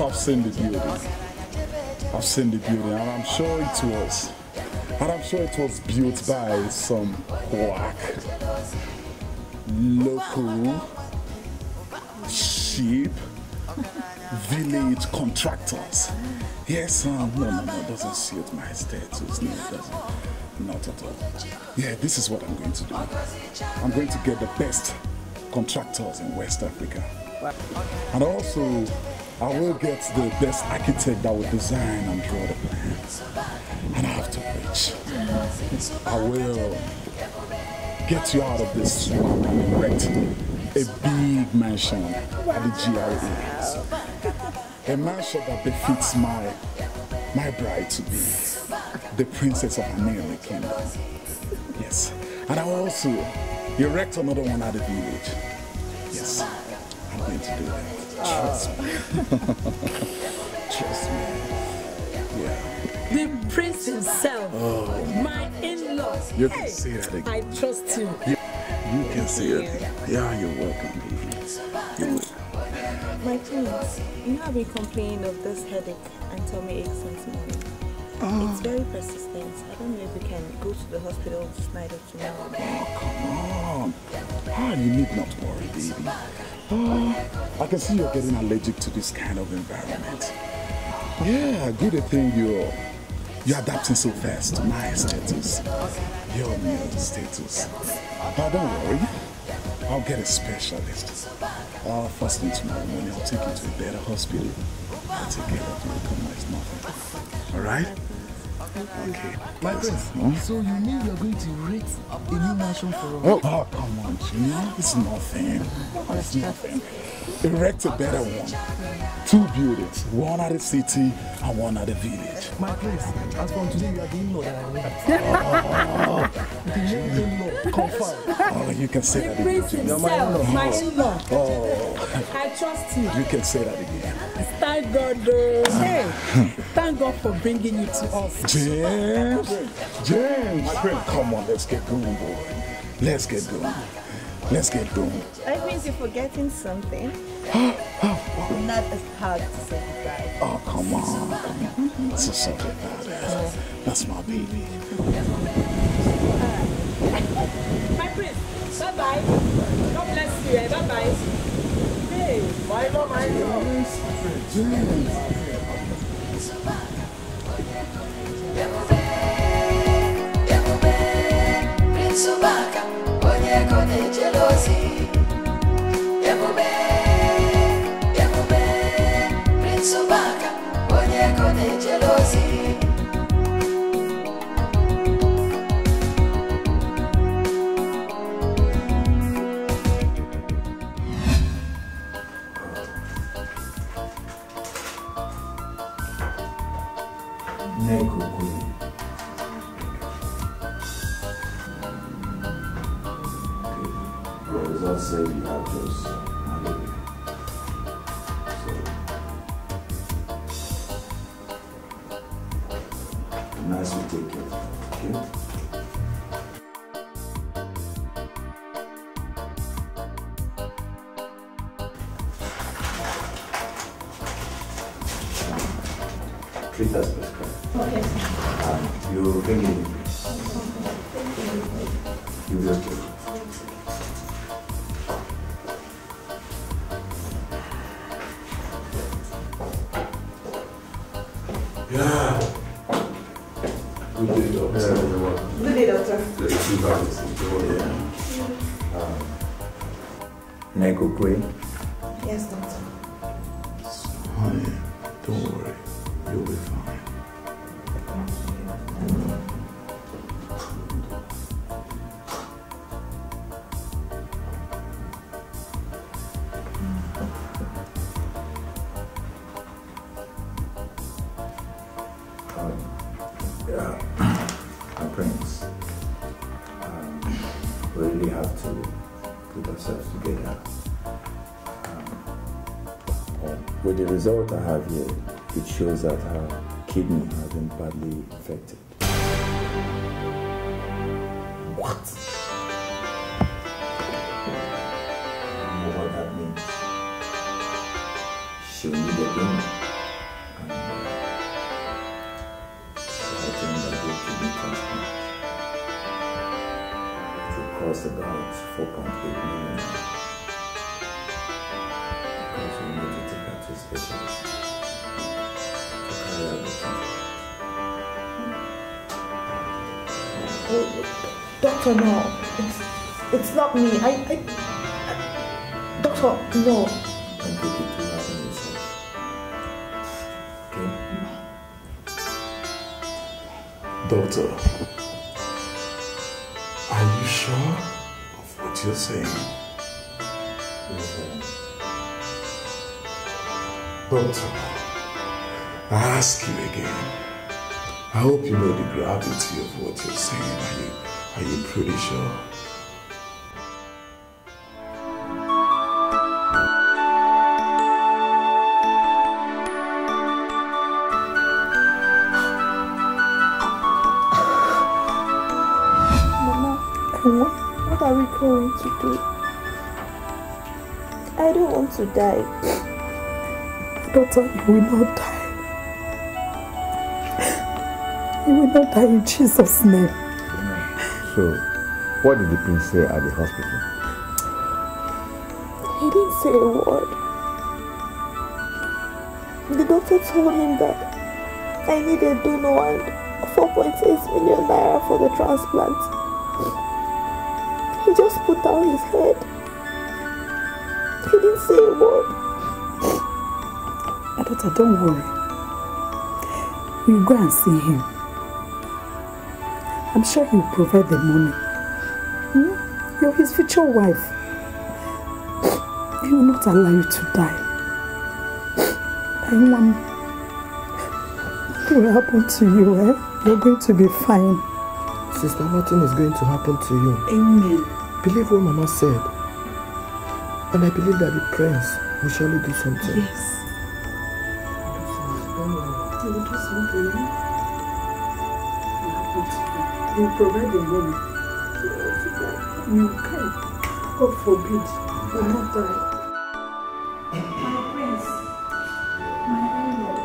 I've seen the building. I've seen the building, and I'm sure it was, and I'm sure it was built by some whack local sheep village contractors. Yes, um, no, no, no, doesn't suit my status. No, it doesn't. Not at all. Yeah, this is what I'm going to do. I'm going to get the best contractors in West Africa. And also, I will get the best architect that will design and draw the plans. And I have to reach. I will get you out of this swamp and erect a big mansion at the GRA. A mansion that befits my my bride to be the princess of Anele Kingdom. Yes. And I will also erect another one at the village. Yes. I'm going to do that. Trust me. Trust me. Yeah. The prince himself, Oh. my in-law. You can Hey, say that again. I trust you. You, you can see it. Yeah, you're welcome, baby. You're welcome. My twins, you know I've been complaining of this headache and tummy ache since morning. It's very persistent. I don't know if we can go to the hospital tonight or tomorrow. Oh, come on. Ah, you need not worry, baby. Ah, I can see you're getting allergic to this kind of environment. Yeah, good thing you're you're adapting so fast to my status. Your new status. Ah, don't worry. I'll get a specialist. Uh, first thing tomorrow morning, I'll take you to a better hospital. I'll take care of you. Come it's nothing. All right? Okay. My prince, so you mean you're going to rate a new mansion for us? Oh, oh come on, Junior. It's nothing. It's nothing. Erect a better one. Two buildings, one at the city and one at the village. My prince, as from today, you are the in-law that I want. the new in-law, confirm. Oh, you can say The that prince again. himself, my in-law. Oh, I trust you. you can say that again. Thank God. uh, Hey, thank God for bringing you to us. James, James, come on, let's get going, boy. Let's get going. Let's get going. That means you're forgetting something. Not as hard to say goodbye. Oh, come on, come on. So sorry about that. That's my baby. My prince, bye bye. God bless you. eh, Bye Um, you bring in. You just take. Yeah. Good day, doctor. Yeah, you're welcome. Good day, doctor. To see you back. Yeah. Um, Nego result I have here, it shows that her kidney has been badly affected. What? You know what that means? she'll need a donor. And uh, I think that the kidney transplant it will cost about 4.8 million. Because we need to take her to a Doctor, no. It's, it's not me. I, I, I Doctor, no. Doctor, are you sure of what you're saying? Doctor, I ask you again. I hope you know the gravity of what you're saying. Are you, are you pretty sure? Mama, what, what are we going to do? I don't want to die. Daughter, you will not die. You will not die in Jesus' name. So, what did the prince say at the hospital? He didn't say a word. The doctor told him that I need a donor and 4.8 million naira for the transplant. He just put down his head. He didn't say a word. My daughter, don't worry. We'll go and see him. I'm sure he'll provide the money. Hmm? You're his future wife. He will not allow you to die. And one, what will happen to you, eh? You're going to be fine. Sister, nothing is going to happen to you. Amen. Believe what Mama said. And I believe that the prince will surely do something. Yes. Provide the money. You can. God forbid. You will not die. My prince, my in-law,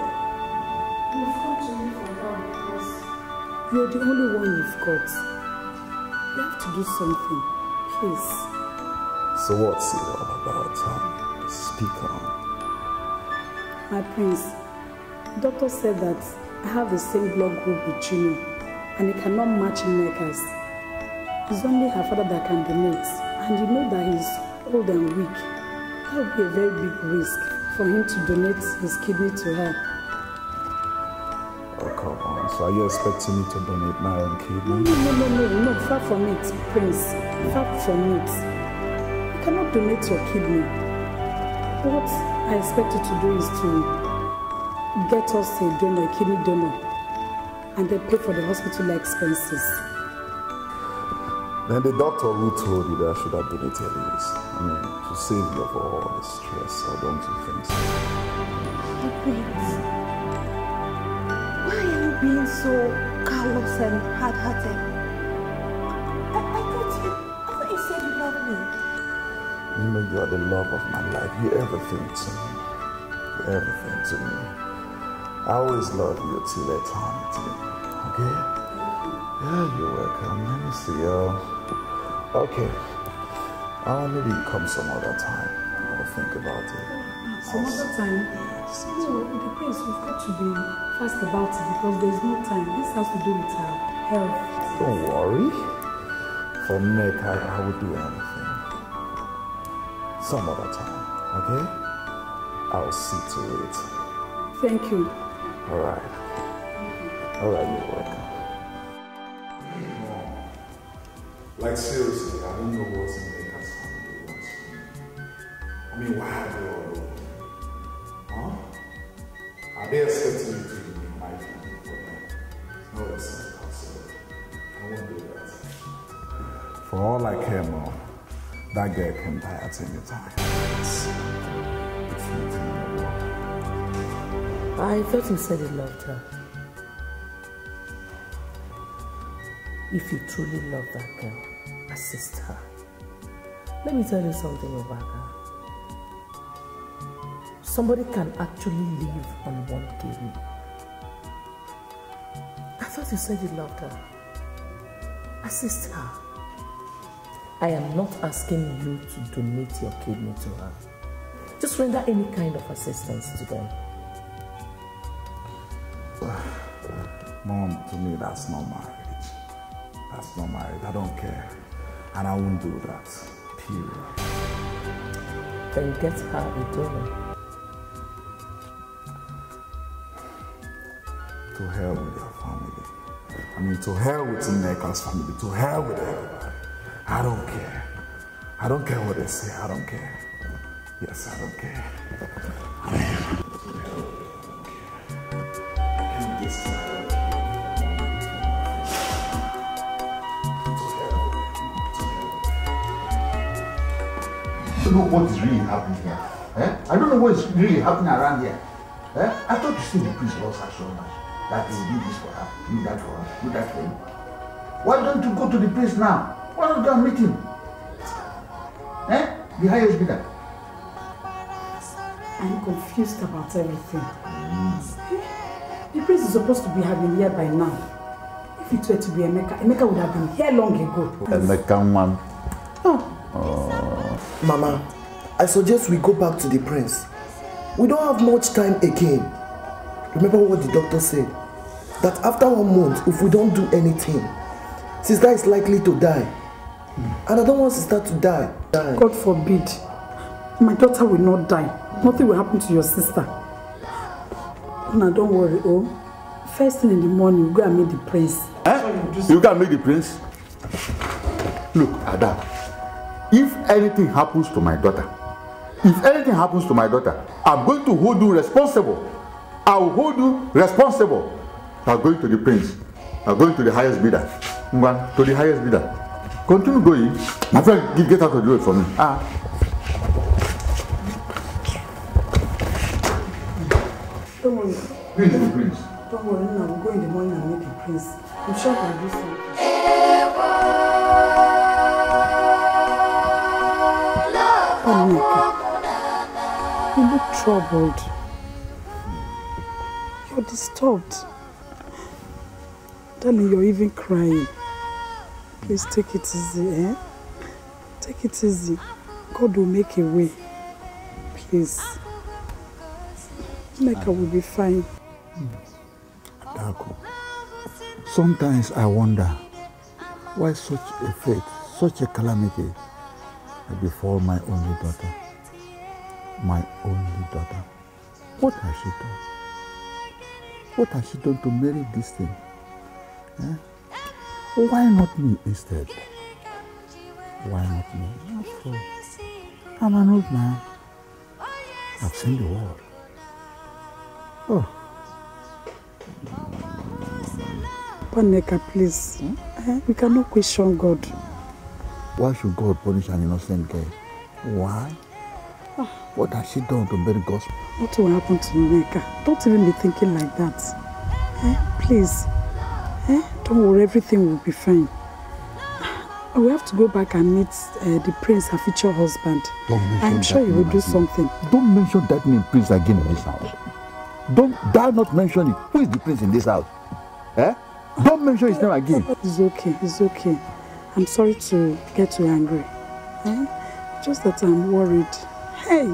we've come to you for help because you're the only one we've got. You have to do something. Please. So what's it all about? Um, huh? Speak on. My prince, doctor said that I have the same blood group with Junior and he cannot match Nneka's. It's only her father that can donate and you know that he's old and weak. That would be a very big risk for him to donate his kidney to her. Oh, come on. So are you expecting me to donate my own No, kidney? no, no, no, no, far from it, Prince. Far from it. You cannot donate your kidney. What I expect you to do is to get us a donor, a kidney donor, and they pay for the hospital expenses. Then the doctor who told you that I should have donated this. I mean, to save you of all the stress, or don't you think so? Why are you being so callous and hard-hearted? I, I thought you, I thought you said you love me. You know you are the love of my life. You're everything to me. You're everything to me. I always love you till eternity. Okay? Yeah, you're welcome. Let me see. Uh, okay. Uh, maybe you come some other time. I'll think about it. Some other time, no, the prince, we've got to be fast about it because there's no time. This has to do with her health. Don't worry. For Nick, I, I will do anything. Some other time, okay? I'll see to it. Thank you. All right. All right, you're welcome. Like seriously, I don't know what's in Nick's family wants from me. I mean, why are they all over? Huh? Are they expecting me to be my family for them? No, it's not possible. I won't do that. For all I care Mom, that girl can die at any time. It's, it's I thought you said you loved her. If you truly love that girl, assist her. Let me tell you something about her. somebody can actually live on one kidney. I thought you said you loved her. Assist her. I am not asking you to donate your kidney to her. Just render any kind of assistance to them. To me, that's not marriage. That's not marriage. I don't care. And I won't do that. Period. Then get her a donor. To hell with your family. I mean, to hell with the Nneka's family. To hell with everybody. I don't care. I don't care what they say. I don't care. Yes, I don't care. Know what is really happening here. Eh? I don't know what is really happening around here. Eh? I thought you said the priest loves her so much that he will do this for her, do that for her, do that for him. Why don't you go to the priest now? Why don't you go and meet him? Eh? The highest bidder. I'm confused about everything. The priest is supposed to be having here by now. If it were to be Emeka, Emeka would have been here long ago. Emeka, man. Mama, I suggest we go back to the prince. We don't have much time again. Remember what the doctor said? That after one month, if we don't do anything, sister is likely to die. And I don't want sister to die. die. God forbid. My daughter will not die. Nothing will happen to your sister. Now don't worry, oh. First thing in the morning, go and meet the prince. Eh? You can meet the prince. Look, Ada, if anything happens to my daughter, if anything happens to my daughter, I'm going to hold you responsible. I will hold you responsible. I'm going to the prince. I'm going to the highest bidder. Ngwan, to the highest bidder. Continue going. My friend, get, get out of the way for me. Ah. Don't worry. The prince. Don't worry, now we'll go in the morning and meet the prince. I'm sure he'll do something. Onyeka, you look troubled. You're disturbed. Darling, you're even crying. Please take it easy, eh? Take it easy. God will make a way. Please. Nneka will be fine. Daku. Sometimes I wonder why such a fate, such a calamity befall my only daughter. My only daughter. What has she done? What has she done to merit this thing? Eh? Why not me instead? Why not me? After all, I'm an old man. I've seen the world. Oh. Paneka, please. Eh, we cannot question God. Why should God punish an innocent girl? Why? What has she done to merit God's What will happen to Nneka? Don't even be thinking like that. Eh, please. Eh, don't worry, everything will be fine. We have to go back and meet uh, the prince, her future husband. Don't mention I'm sure that he will do again. something. Don't mention that name, Prince, again in this house. Don't dare not mention it. Who is the prince in this house? Eh? Don't mention his name again. It's okay, it's okay. I'm sorry to get you angry. Eh? Just that I'm worried. Hey,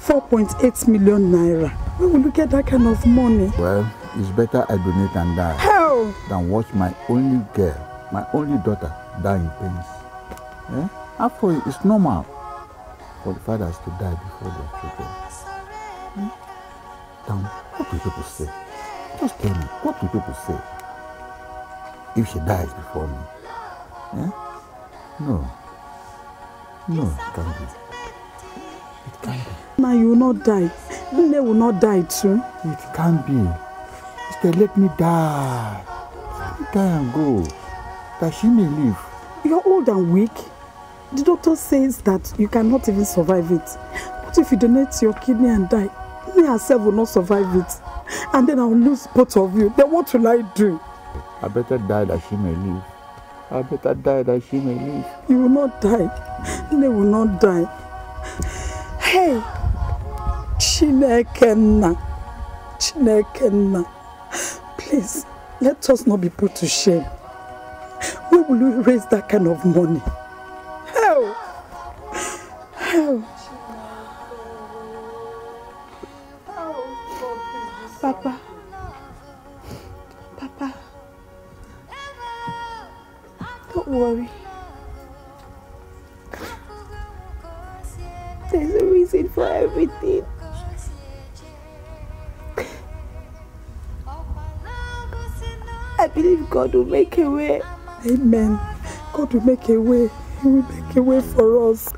4.8 million naira. Where will you get that kind of money? Well, it's better I donate and die How? than watch my only girl, my only daughter, die in pains. Eh? After all, it's normal for the fathers to die before their children. Hmm? Now, what will people say? Just tell me, what will people say if she dies before me? Eh? No. No, it can't be. It can't be. Now you will not die. Nne will not die too. It can't be. Instead, let me die. Let me die and go. That she may live. You're old and weak. The doctor says that you cannot even survive it. What if you donate your kidney and die? Me herself will not survive it. And then I'll lose both of you. Then what will I do? I better die that she may live. I better die that she may live. You will not die. Nne will not die. Hey, Chinekenna. Chinekenna. Please, let us not be put to shame. Where will we raise that kind of money? How? Papa. Papa. God will make a way. Amen. God will make a way. He will make a way for us.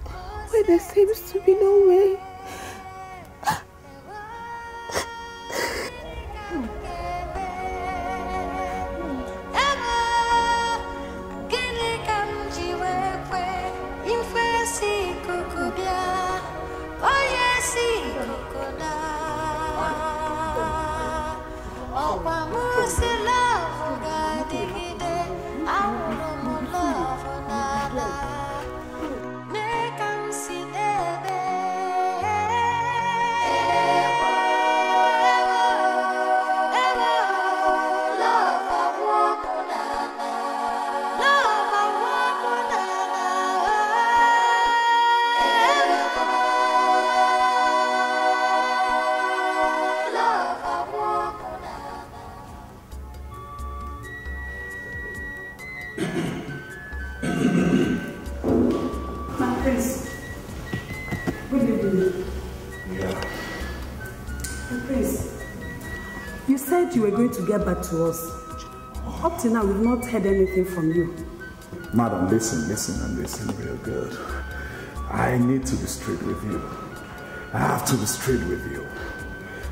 Where there seems to be no way. Going to get back to us. Up to now, we've not heard anything from you. Madam, listen, listen, and listen real good. I need to be straight with you. I have to be straight with you.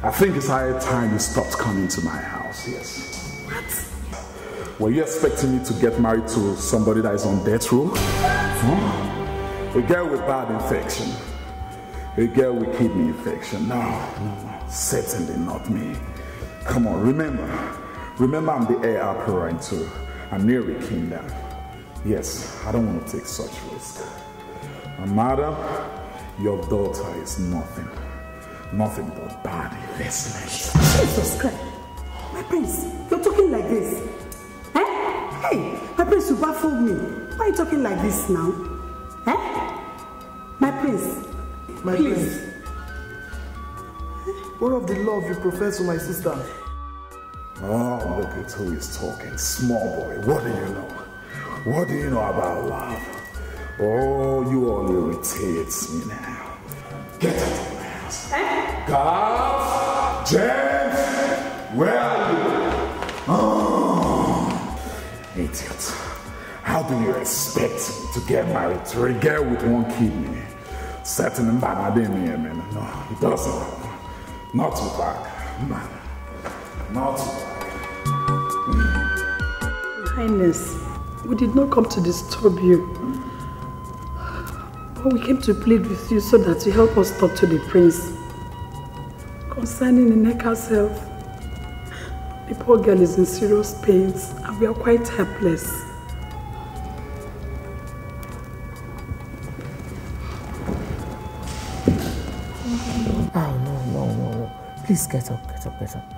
I think it's high time you stopped coming to my house, yes. What? Were you expecting me to get married to somebody that is on death row? Hmm? A girl with bad infection. A girl with kidney infection. No, no, no. Certainly not me. Come on, remember. Remember, I'm the heir apparent to a Neri kingdom. Yes, I don't want to take such risk. And madam, your daughter is nothing. Nothing but bad investment. Jesus Christ. My prince, you're talking like this. Eh? Hey, my prince, you baffled me. Why are you talking like this now? Eh? My prince. My please. prince. What of the love you profess to my sister? Oh, look at who is talking. Small boy, what do you know? What do you know about love? Oh, you all irritates me now. Get out of my house. Eh? God, James, where are you? Oh, idiot. How do you expect me to get married to a girl with one kidney? Certain in Banademia, man. No, it doesn't. Not too bad. Man. Not too Your Highness, we did not come to disturb you. But we came to plead with you so that you help us talk to the prince concerning Ineka's health. The poor girl is in serious pains and we are quite helpless. Ah, no, no, no, no. Please get up, get up, get up.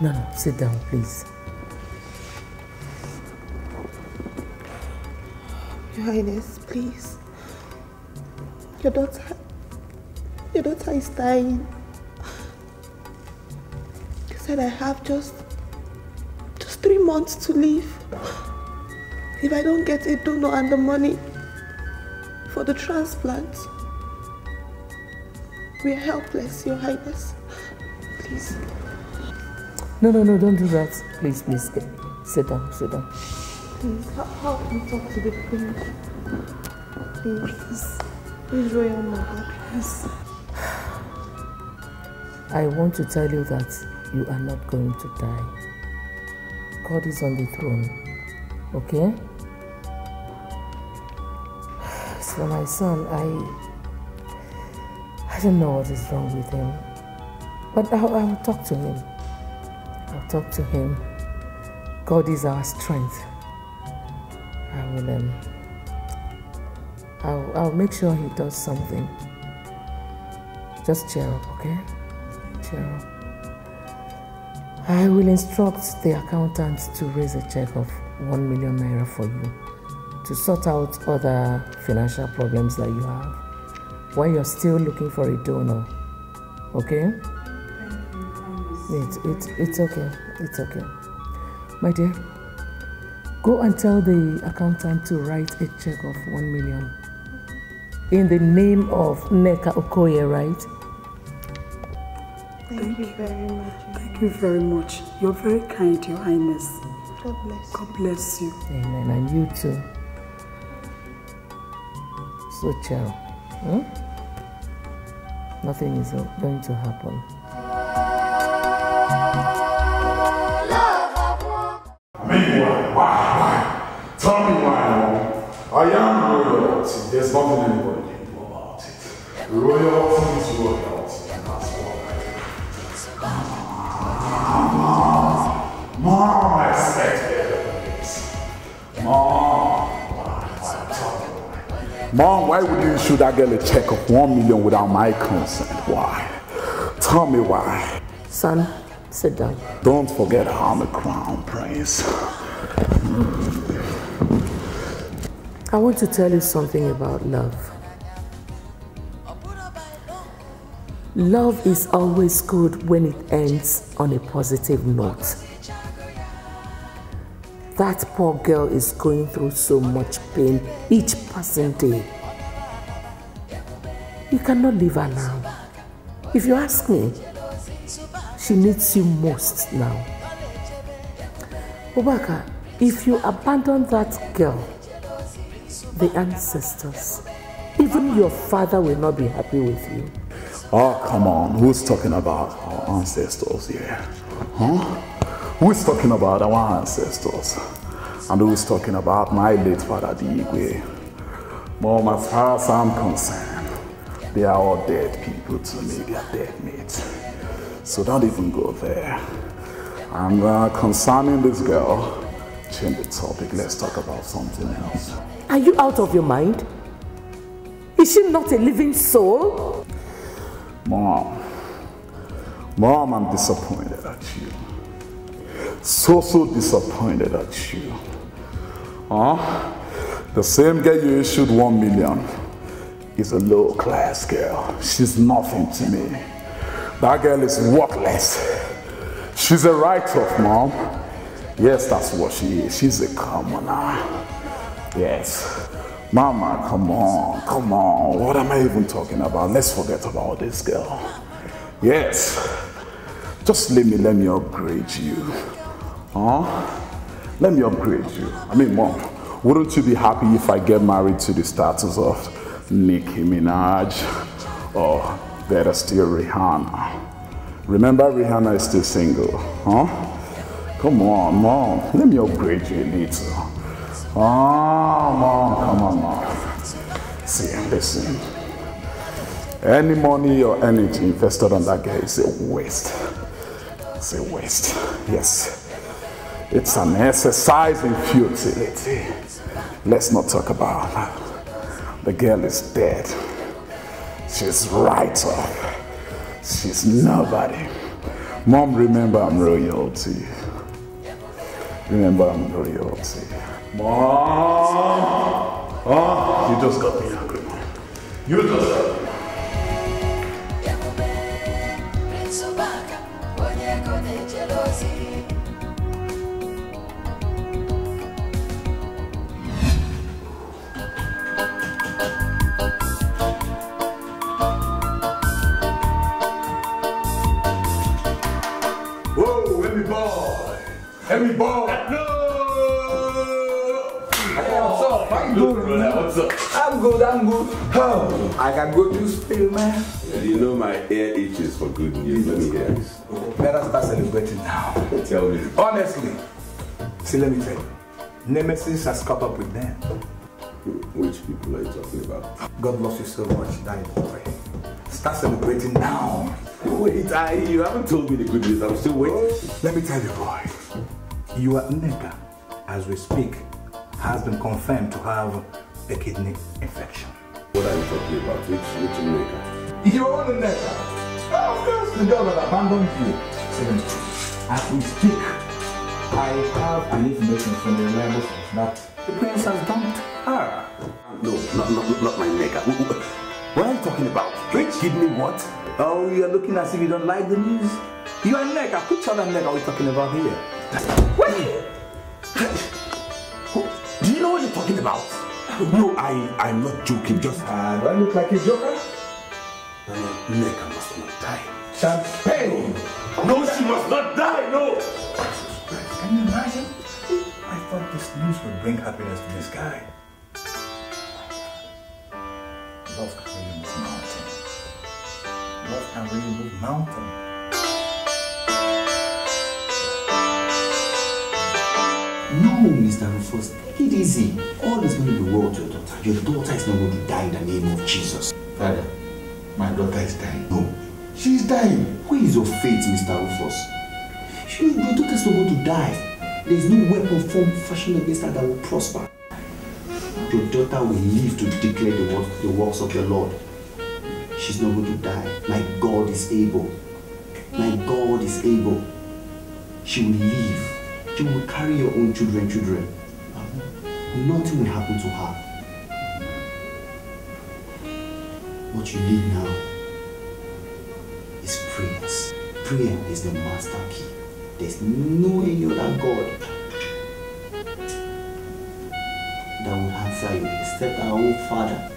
No, no, sit down, please. Your Highness, please. Your daughter, your daughter is dying. You said I have just, just three months to live. If I don't get a donor and the money for the transplant, we are helpless, Your Highness. Please. No, no, no, don't do that. Please, please, sit down, sit down. Please, help, me talk to the prince. Please. Please, Royal Mother, please. I want to tell you that you are not going to die. God is on the throne, okay? For my son, I I don't know what is wrong with him. But I, I will talk to him. I'll talk to him. God is our strength. I will um I'll, I'll make sure he does something. Just cheer up, okay? Cheer up. I will instruct the accountant to raise a check of 1 million naira for you to sort out other financial problems that you have while you're still looking for a donor. Okay? It's, it's, it's okay. It's okay. My dear, go and tell the accountant to write a check of 1 million in the name of Nneka Okoye, right? Thank you very much. Thank you very much. You're very kind, Your Highness. God bless. you. God bless you. Amen. And you too. So chill. Hmm? Nothing is going to happen. I mean, why? Why? Why? Tell me why, Mom. I am royalty. There's nothing anybody can do about it. Royalty is royalty, and that's what I do. Mom, Mom, I expect better this. Mom, why? Why? Tell. Mom, why would you issue that girl a check of one million without my consent? Why? Tell me why. Son, sit down. Don't forget I'm a crown prince. I want to tell you something about love. Love is always good when it ends on a positive note. That poor girl is going through so much pain each passing day. You cannot leave her now. If you ask me, she needs you most now. Obaka, if you abandon that girl, the ancestors, even your father will not be happy with you. Oh, come on. Who's talking about our ancestors here? Huh? Who's talking about our ancestors? And who's talking about my late father, Diigwe? Mom, as far as I'm concerned, they are all dead people to me. They are dead mates. So don't even go there. And uh, concerning this girl, change the topic. Let's talk about something else. Are you out of your mind? Is she not a living soul? Mom, Mom, I'm disappointed at you. So, so disappointed at you. Huh? The same girl you issued one million is a low class girl. She's nothing to me. That girl is worthless. She's a write-off, Mom. Yes, that's what she is. She's a commoner. Yes. Mama, come on, come on. What am I even talking about? Let's forget about this girl. Yes. Just let me, let me upgrade you. Huh? Let me upgrade you. I mean, Mom, wouldn't you be happy if I get married to the status of Nicki Minaj? Or better still, Rihanna? Remember, Rihanna is still single, huh? Come on, Mom. Let me upgrade you a little. Oh, mom, come on, mom. See, listen. Any money or energy invested on that guy is a waste. It's a waste. Yes. It's an exercise in futility. Let's not talk about that. The girl is dead. She's right off. She's nobody. Mom, remember I'm royalty. Remember I'm royalty. Mom! Oh, you just got me angry, You just Emmy boy! No! What's up? How you doing, man? What's up? I'm good, I'm good. Oh, I got good news for you, man. You know my ear itches for good news. Let me hear this. Let us start celebrating now. Tell me. Honestly, see, let me tell you. Nemesis has caught up with them. Which people are you talking about? God loves you so much, that boy. Start celebrating now. Wait, I, you haven't told me the good news. I'm still waiting. Let me tell you, boy. Your Nneka, as we speak, has been confirmed to have a kidney infection. What are you talking about? Which, which maker? You own Nneka? Oh, of course, the girl that abandoned you. As we speak, I have an information from a reliable that the prince has dumped her. No, not, not, not my wh- What are you talking about? Which kidney what? Oh, you're looking as if you don't like the news. You are Nneka. Which other Nneka are we talking about here? Wait! Do you know what you're talking about? No, I, I'm not joking. Just. Uh, do I look like a joker? No, no, Nneka must not die. Champagne! No, she must not die, no! Can you imagine? I thought this news would bring happiness to this guy. Love can really move mountain. Love can really move mountain. No, Mr. Rufus, take it easy. All is going to be well to your daughter. Your daughter is not going to die in the name of Jesus. Father, my daughter is dying. No, she's dying. Where is your faith, Mr. Rufus? She, your daughter is not going to die. There is no weapon formed fashioned against her that will prosper. Your daughter will live to declare the, work, the works of the Lord. She's not going to die. My God is able. My God is able. She will live. She will carry your own children, children. Nothing will happen to her. What you need now is prayers. Prayer is the master key. There's no any other God that will answer you except our own Father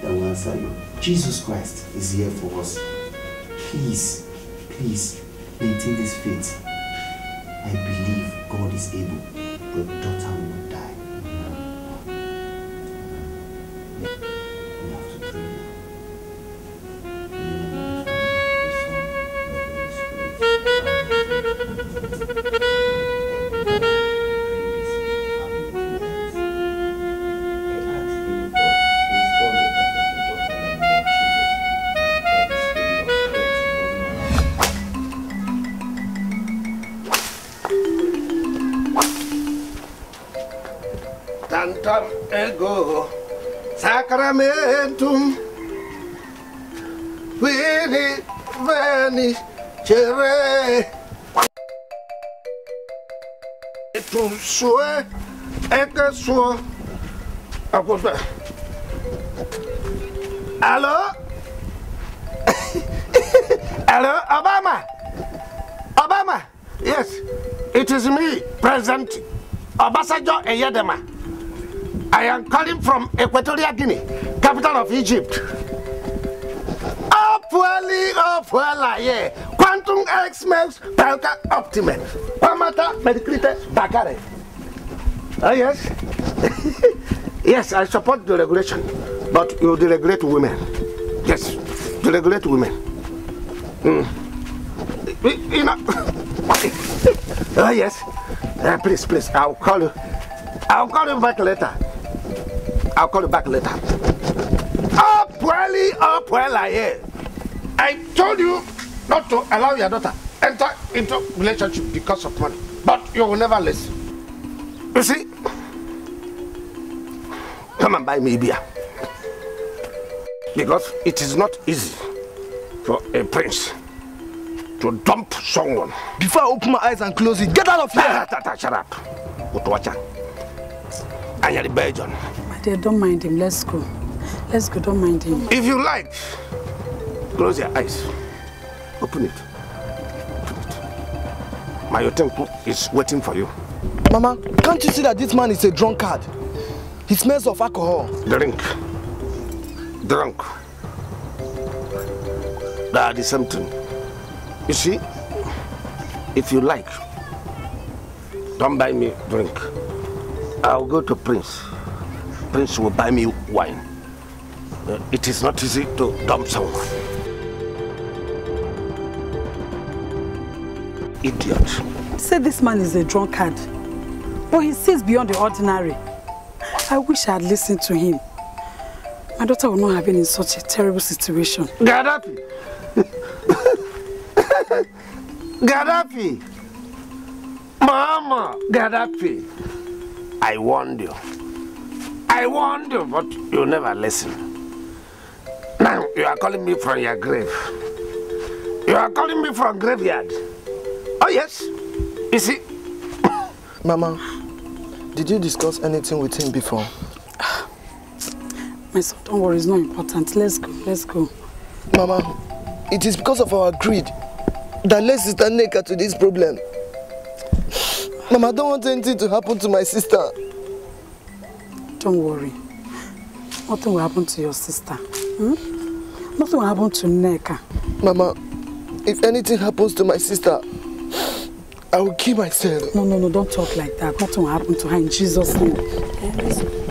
that will answer you. Jesus Christ is here for us. Please, please maintain this faith. I believe God is able. Your daughter will ego sacramentum veni veni cere tu sue eke suo akwụsị alo alo obama obama yes it is me president. Obasanjo eyedema I am calling from Equatorial Guinea, capital of Egypt. Opwali, opwala, yeah. Quantum X Max, Pelka Optima. Pamata Mediclite Bakare. Oh, yes. yes, I support the regulation, but you deregulate women. Yes, deregulate women. Mm. You- You know. oh, yes. Uh, please, please, I'll call you. I'll call you back later. I'll call you back later. Up, Welly, up, well, I told you not to allow your daughter enter into relationship because of money, but you will never listen. You see, come and buy me beer. Because it is not easy for a prince to dump someone. Before I open my eyes and close it, get out of here! Shut up. Utwacha. And you're the Belgian. My dear, don't mind him. Let's go. Let's go. Don't mind him. If you like, close your eyes. Open it. Open it. My temple is waiting for you. Mama, can't you see that this man is a drunkard? He smells of alcohol. Drink. Drunk. That is are the same thing. You see, if you like, don't buy me drink. I'll go to Prince. Prince will buy me wine. Uh, it is not easy to dump someone. Idiot. Say this man is a drunkard, but he sees beyond the ordinary. I wish I had listened to him. My daughter would not have been in such a terrible situation. Gaddafi. Gaddafi. Mama, Gaddafi. I warned you. I warned you, but you never listen. Now, you are calling me from your grave. You are calling me from graveyard. Oh yes. You see, Mama, did you discuss anything with him before? My son, don't worry, it's not important. Let's go, let's go. Mama, it is because of our greed that led Sister Neka to this problem. Mama, I don't want anything to happen to my sister. Don't worry. Nothing will happen to your sister. Hmm? Nothing will happen to Neka. Mama, if anything happens to my sister, I will kill myself. No, no, no, don't talk like that. Nothing will happen to her in Jesus' name.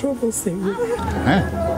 He drove us away.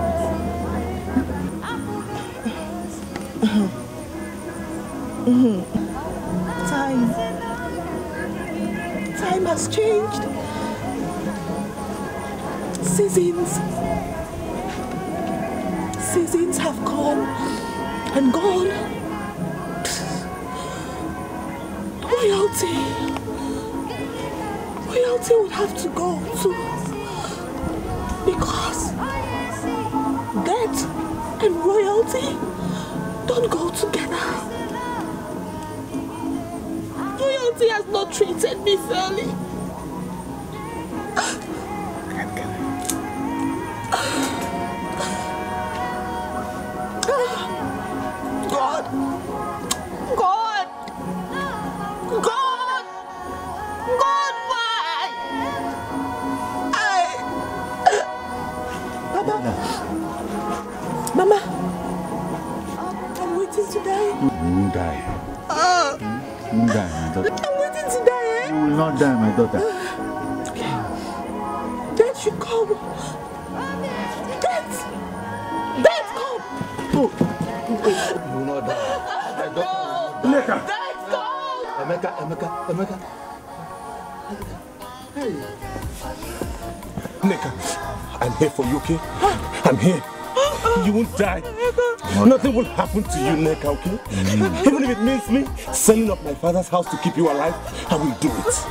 Nneka, I'm here for you, okay? I'm here. You won't die. Nothing will happen to you, Nneka, okay? Mm. Even if it means me selling up my father's house to keep you alive, I will do it.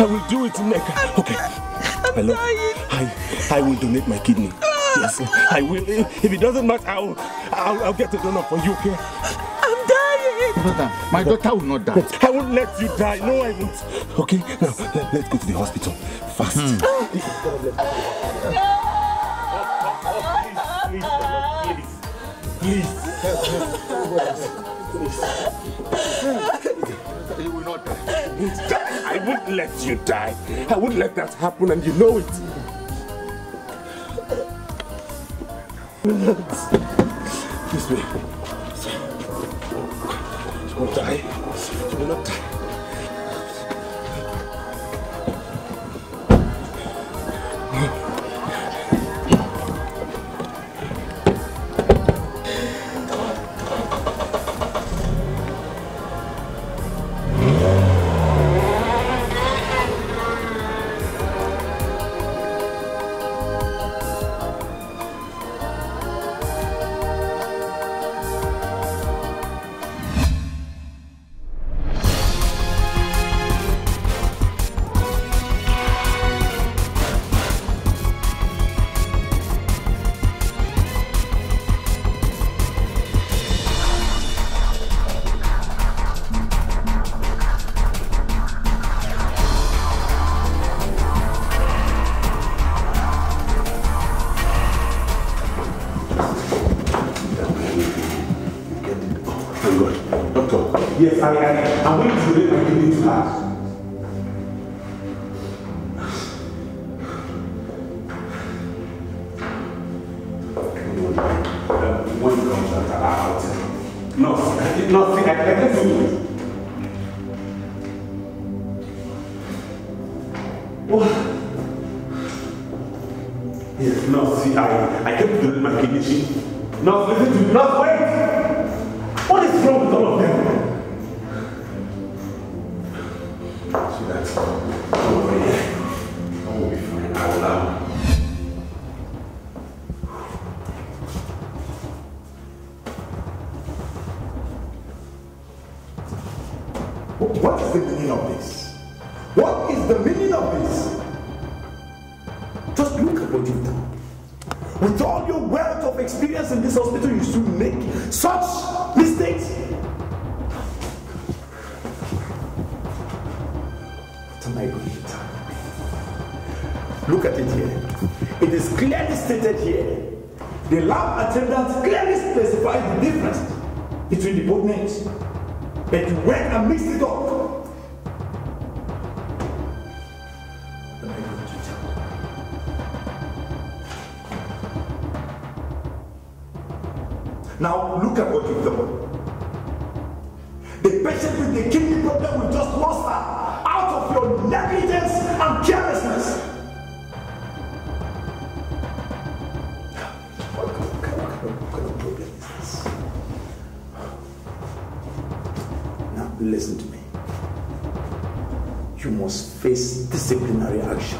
I will do it, Nneka. Okay. I love I, I will donate my kidney. Yes, I will. If it doesn't matter, I'll, I'll, I'll get a donor for you, okay? I'm dying! Daughter, my daughter will not die. Won't let you die. No, I won't. Okay, now let, let's go to the hospital fast. Hmm. Please, You will not die. I won't die. I won't let you die. I won't let that happen, and you know it. This way. You won't die. You will not Yes, I, I, I'm going to donate my to her. When it comes out, I'll tell you. No, I- no, see, I, I can't do it. What? Yes, no, see, I, I kept doing my kidney. No, listen to me. No, wait! Stated here. The lab attendant clearly specified the difference between the both names. But you went and mixed it up. Listen to me. You must face disciplinary action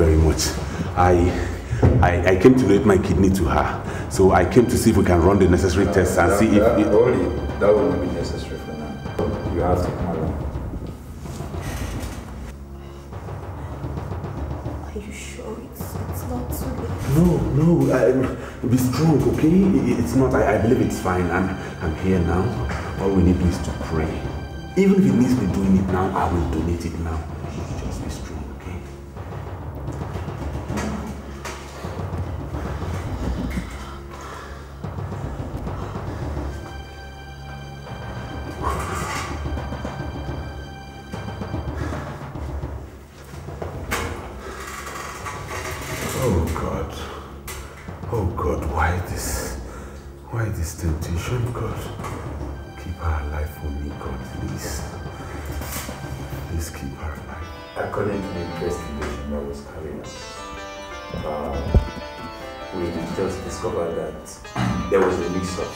very much. I, I, I came to donate my kidney to her, so I came to see if we can run the necessary tests and that, see that, if. It, Hold it. That will not be necessary for now. You have to come along. Are you sure it's, it's not too late? no, no, I, be strong, okay? It's not. I, I believe it's fine. I'm, I'm here now. All we need is to pray. Even if it means me doing it now, I will donate it now. Just be strong, we just discovered that there was a mix-up.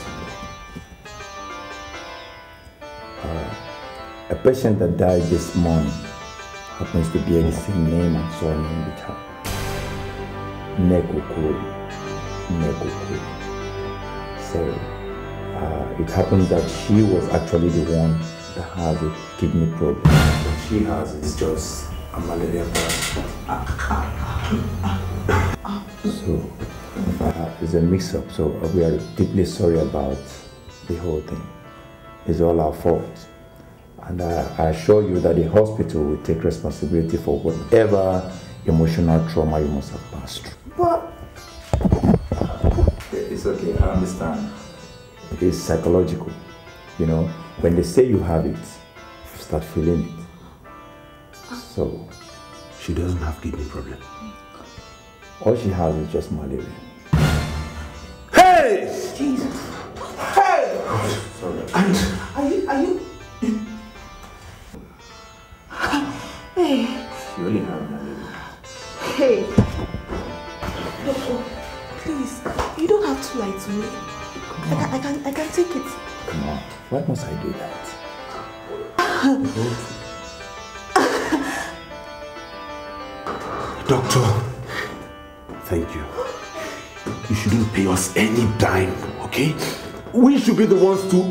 Uh, a patient that died this morning happens to bear the same name and surname with her. Nekokuri. Nekokuri. So, uh, it happens that she was actually the one that has a kidney problem. What she has is just a malaria So, uh, it's a mix-up. So we are deeply sorry about the whole thing. It's all our fault. And uh, I assure you that the hospital will take responsibility for whatever emotional trauma you must have passed through. But It's okay, I understand. It is psychological. You know, when they say you have it, you start feeling it. So, She doesn't have kidney problem. all she has is just malaria. Hey! Jesus. Hey! Oh, Sorry. Are you, are you? Hey, You only have malaria. hey. Doctor, please, you don't have to lie to me. I can, I can, I can take it. Come on, why must I do that? Doctor, thank you. You shouldn't pay us any dime, okay? We should be the ones to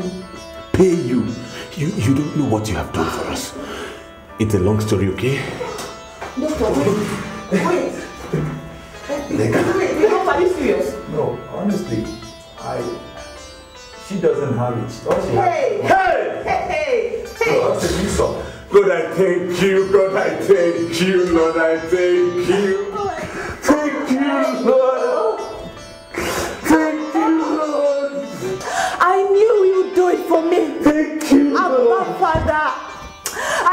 pay you. You, you don't know what you have done for us. It's a long story, okay? Doctor, wait. Wait. Wait, wait, are you serious? No, honestly, I. She doesn't have it. All she Hey! has. Hey! Hey! So that's a mix up. God, I thank you. God, I thank you. Lord, I thank you. Oh thank you, Lord.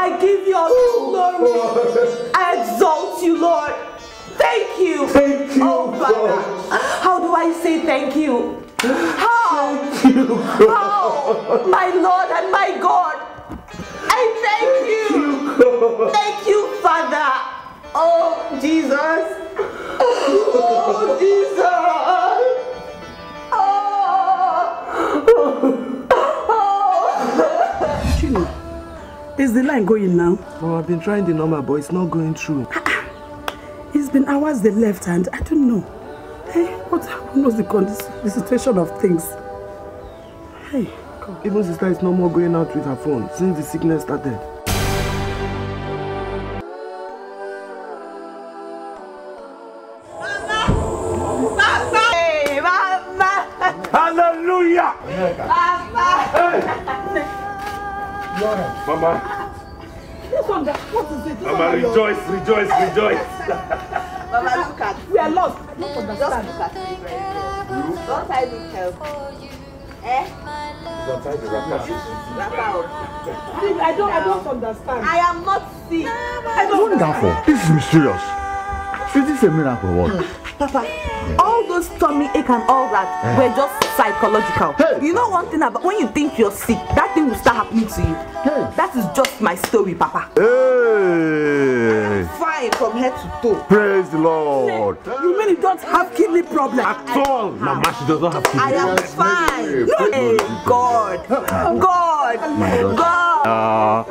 I give you all glory. I exalt you, Lord. Thank you. Thank you, oh, Father. How do I say thank you? How? you how my Lord and my God. I thank you. Thank you, Father. Oh, Jesus. Oh, Jesus. Chino, is the line going now? Mom, I've been trying the number, but it's not going through. It's been hours they left and I don't know. Hey, what happened was the, con- the situation of things. Hey, Even sister is no more going out with her phone since the sickness started. Mama, This one, what is it? This Mama, one, rejoice, rejoice, rejoice. Mama, look at We are lost. I don't Just understand. look at me very well. Don't I look healthy? Eh? Wrap out. I don't, I don't understand. I am not sick. I don't Wonderful. This is mysterious. Is this a miracle? Papa, all those tummy ache and all that were just psychological. You know one thing about when you think you're sick, that thing will start happening to you. That is just my story, Papa. Hey! Fine from head to toe. Praise the Lord. You mean you don't have kidney problem? At all. Mama, she does not have I am fine. Hey, God, God, God. Ah,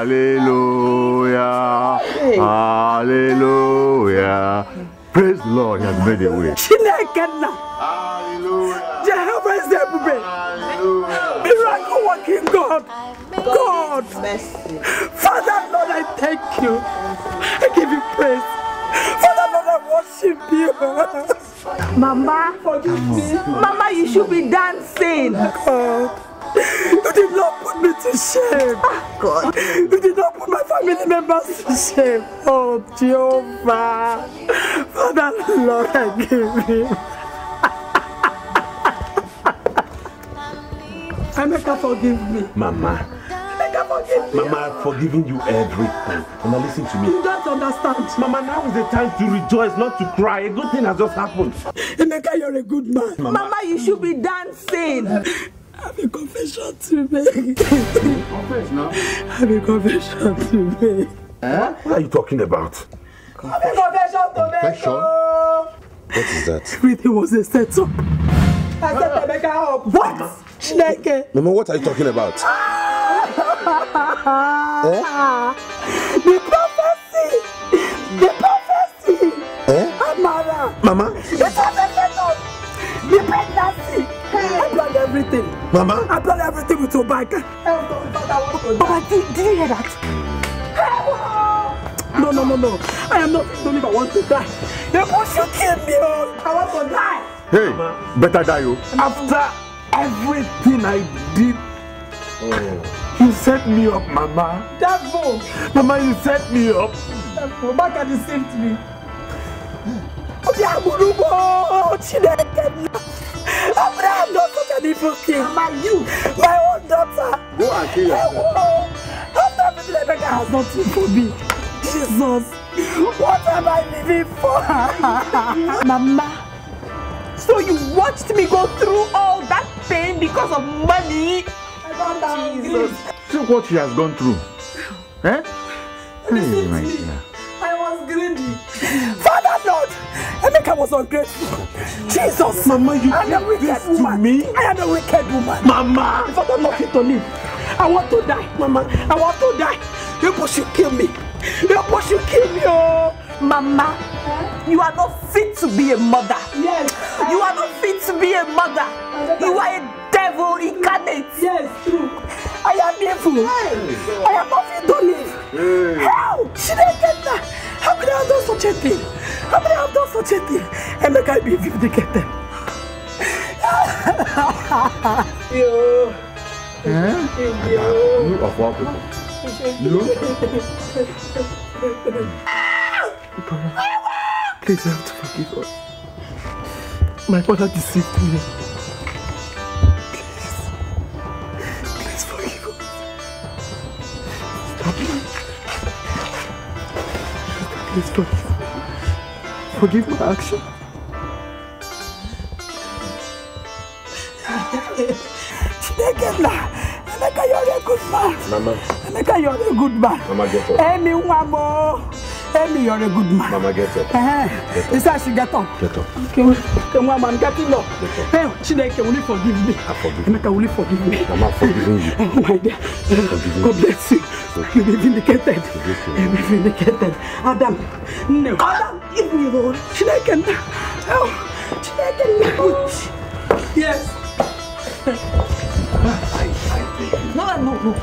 hallelujah. Hallelujah. Praise the Lord, He has made a way. Chinekena. Jehovah is the Ebube. Miracle working God. God. Father, Lord, I thank you. I give you praise. Father, Lord, I worship you. Mama, forgive me. Mama, you should be dancing. God. You did not put me to shame. God. You did not put my family members to shame. Oh, Jehovah. Father, Lord, I give you. Emeka, forgive me. Mama, Emeka, forgive me. Mama, I've forgiven you everything. Mama, listen to me. You don't understand. Mama, now is the time to rejoice, not to cry. A good thing has just happened. Emeka, you're a good man. Mama, you should be dancing. I have a confession to make. Confess now. I have a confession to make. Eh? What are you talking about? I have a confession to make. Confession? oh. What is that? Everything was a setup. I set Emeka up. What? Chineke. Mama, what are you talking about? The prophecy. The prophecy. Eh? Amara. Mama? The prophecy. The pregnancy. I planned everything. Mama? I planned everything with Obaka. Papa, did, did you hear that? No, no, no, no. I am not if I want to die. The bush you kill me. Oh. I want to die. Hey, better die you. After everything I did, you set me up, Mama. Devil. Mama, you set me up. Obaka deceived me. Obi Amurubo, Chineke. Abraham not such an evil king. You. My own daughter. Go and kill yourself. After everything Rebecca has done to for me. Jesus, what am I living for? Mama, so you watched me go through all that pain because of money? Jesus. See what she has gone through. Eh? Hey, my dear. I was greedy. Father Lord, Emeka was ungrateful. Jesus, Mama, you I am a wicked to woman. me? I am a wicked woman. Mama! If I don't not fit to live, I want to die, Mama. I want to die. You should kill me. You should kill me, oh. Mama, you are not fit to be a mother. Yes. You are not fit to be a mother. You are a devil incarnate. Yes, true. I am evil. I am not fit to live. How? She didn't get that. How could I have done such a thing? How could I have done such a thing? And make I be vindicated. Yo. Eh? Yo. You of all people. You? Please, have to forgive us. My mother deceived me. Please. Please forgive us. Stop. Please forgive. Forgive my action. Chineke Emeka, you're a good man. Mama, Emeka, you're a good man. Mama, get up. Amy, one more. Amy, you're a good man. Mama, get up. Uh-huh. Get up. He said I should get up. Get up. Okay, okay, one man, get up. Hey, Chineke, will you forgive me? I forgive Emeka, will you forgive me? Mama, I'm forgiving you. Oh my dear. Forgiving God you. bless you. You'll be vindicated. You'll be vindicated. Adam, no. Adam, give me the Chineke. Oh, Chineke. Yes. No, no, no.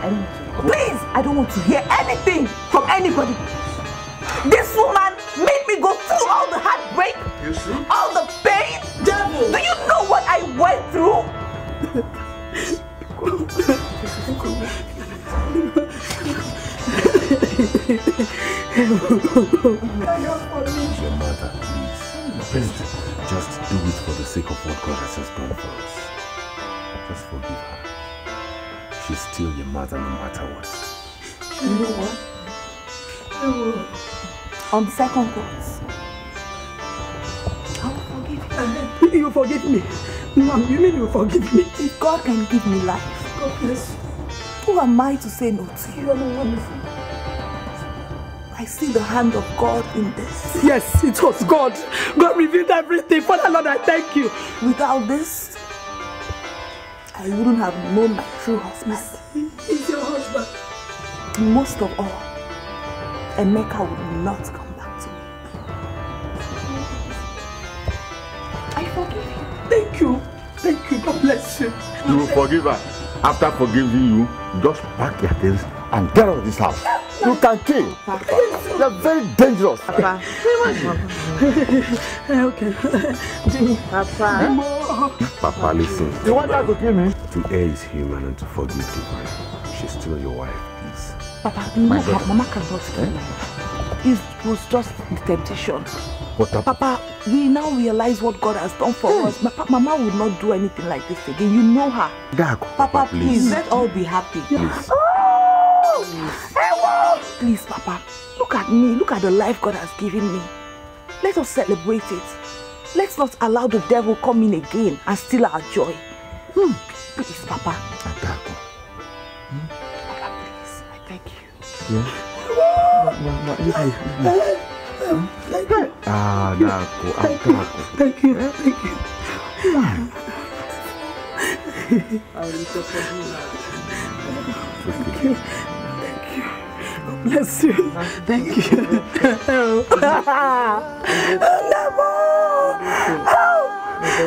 I don't want to. Please, I don't want to hear anything from anybody. This woman made me go through all the heartbreak, all the pain. Devil. Do you know what I went through? Your mother, please. Please, just do it for the sake of what God has just done for us. Just forgive her. She's still your mother no matter what. You know what? I. On second thoughts, I will forgive you. You forgive me. Mom, you mean you forgive me? If God can give me life, God bless you. who am I to say no to you? You are wonderful. I see the hand of God in this. Yes, it was God. God revealed everything. Father Lord, I thank you. Without this, I wouldn't have known my true husband. He's your husband. Most of all, Emeka would not come back to me. I forgive you. Thank you. Thank you. God bless you. You will forgive her. After forgiving you, just pack your things and get out of this house. You can kill. You're very dangerous. Papa. okay. Jimmy. Papa. Papa, listen. You want her to kill me? To err is human and to forgive divine. She's still your wife, please. Papa, you know Mama cannot me. Eh? It was just the temptation. What up? Papa, we now realize what God has done for eh. us. Ma- Mama would not do anything like this again. You know her. Dago. Papa, please, please. let's all be happy. Please. Oh! Eh, please, Papa, look at me. Look at the life God has given me. Let us celebrate it. Let's not allow the devil come in again and steal our joy. Hmm. Please, Papa. Dago. You. Yeah. Ah, Dago. Ah. Thank you. Thank you. Thank you. Thank you. God bless you. Thank you. Help.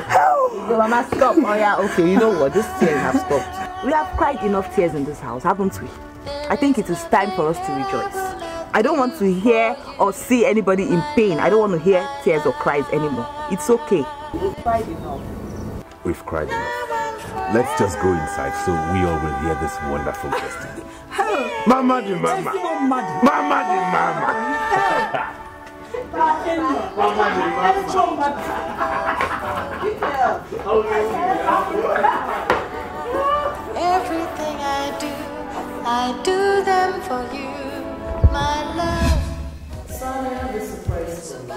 Help. Mama, stop. Oh yeah, okay. You know what? These tears have stopped. We have cried enough tears in this house, haven't we? I think it is time for us to rejoice. I don't want to hear or see anybody in pain. I don't want to hear tears or cries anymore. It's okay. We've cried enough. We've cried enough. Let's just go inside so we all will hear this wonderful testimony. Mama the mama. Mama the mama. Everything I do, I do them for you, my love. Son, I have a surprise for you.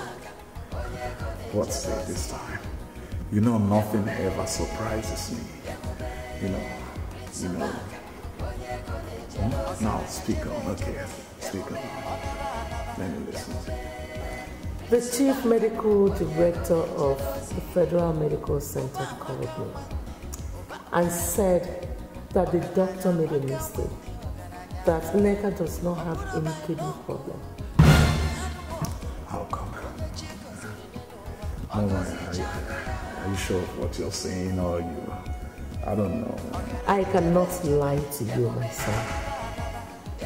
What's it this time? You know, nothing ever surprises me. You know, you know. Hmm? Now, speak on, okay. Speak on. Let me listen. The Chief Medical Director of the Federal Medical Center called me and said that the doctor made a mistake, that Nneka does not have any kidney problem. How come? Are you, are you sure of what you're saying or you? I don't know. I cannot lie to you, my son.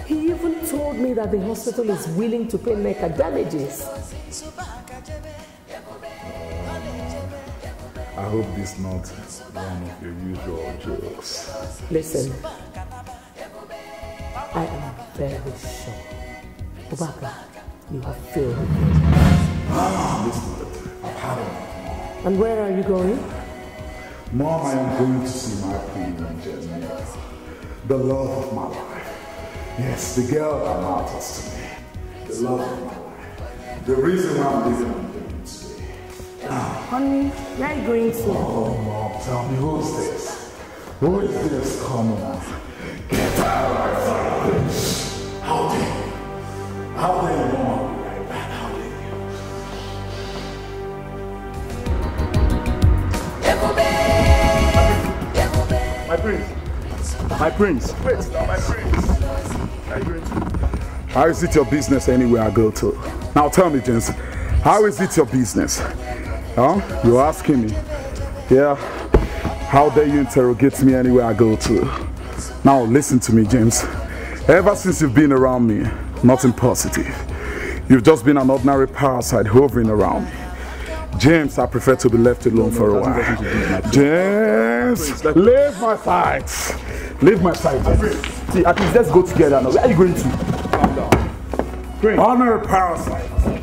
He even told me that the hospital is willing to pay Nneka damages. I hope this is not one of your usual jokes. Listen, I am very sure. Obaka, you have failed. Listen, I've had enough. And where are you going? Mom, I am going to see my queen, Jeremiah. The love of my life. Yes, the girl that matters to me. The love of my life. The reason why I'm living on today. Ah. Honey, where are you going to? Oh, mom, tell me who's this? Who is this coming? My! How dare you? How dare you? My prince. My prince. My prince. How you? How is it your business anywhere I go to? Now tell me, James, how is it your business? Huh? You're asking me. Yeah. How dare you interrogate me anywhere I go to? Now listen to me, James. Ever since you've been around me, nothing positive. You've just been an ordinary parasite hovering around me. James, I prefer to be left alone for a while. James, leave my side. Leave my side. See, at least let's go together now. Where are you going to? Calm down. Honor parasite.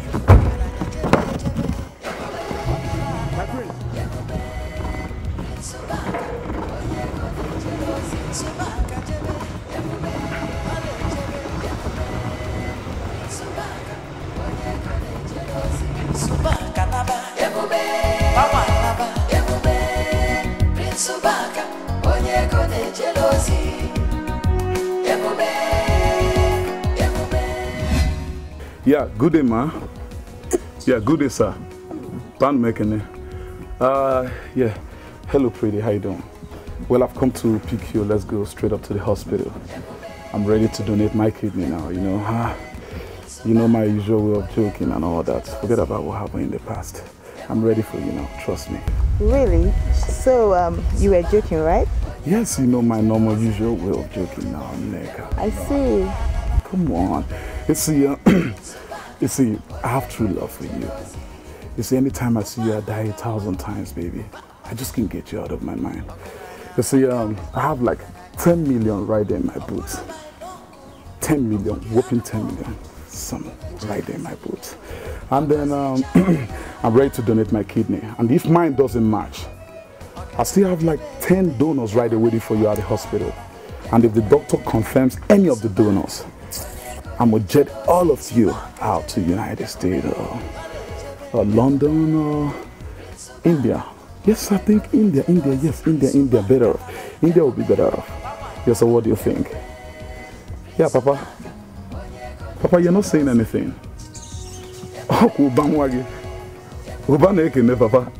Good day, ma. Yeah, good day, sir. Pan making it. Uh, yeah. Hello, pretty. How you doing? Well, I've come to pick you. Let's go straight up to the hospital. I'm ready to donate my kidney now. You know, ah, you know my usual way of joking and all that. Forget about what happened in the past. I'm ready for you now. Trust me. Really? So, um, you were joking, right? Yes, you know my normal usual way of joking now, Nneka. I see. Come on. You see, uh, you see, I have true love for you. You see, anytime I see you, I die a thousand times, baby. I just can't get you out of my mind. You see, um, I have like 10 million right there in my boots. 10 million, whooping 10 million. Some right there in my boots. And then um, I'm ready to donate my kidney. And if mine doesn't match, I still have like 10 donors right there waiting for you at the hospital. And if the doctor confirms any of the donors, I'm gonna jet all of you out to United States or, or London or India. Yes, I think India, India, yes, India, India, better. India will be better. Yes, so what do you think? Yeah, Papa. Papa, you're not saying anything. Oh, Kubangwagi. Kubanekene, Papa.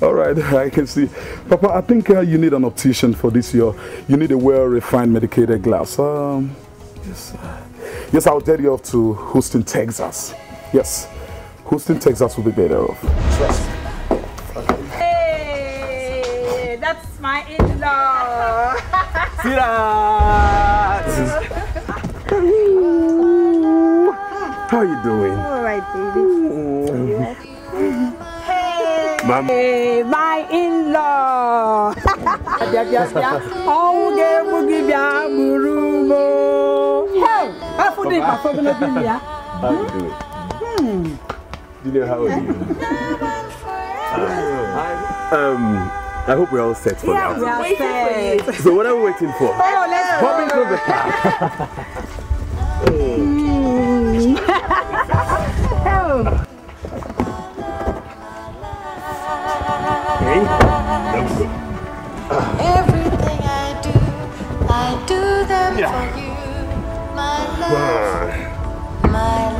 All right, I can see. Papa, I think uh, you need an optician for this year. You need a well-refined medicated glass. Um, yes, uh, yes, I'll get you off to Houston, Texas. Yes, Houston, Texas will be better off. Trust me. Hey, that's my in-law. See that? How are you doing? All right, baby. Hey, Mom. hey, my in-law. Bịa, bịa, bịa. Ọnwụ ga-egbu gị bịa gburu m. Hey, afọ dị ka afọ ogologo imi ya. You doing? Hmm. Junior, how are you? um, I hope we're all set for Yeah, that. we are set. So what are we waiting for? Oh, let's Hop into the car. Oh. Hey, let's go. Everything I do, I do them Yeah. for you. My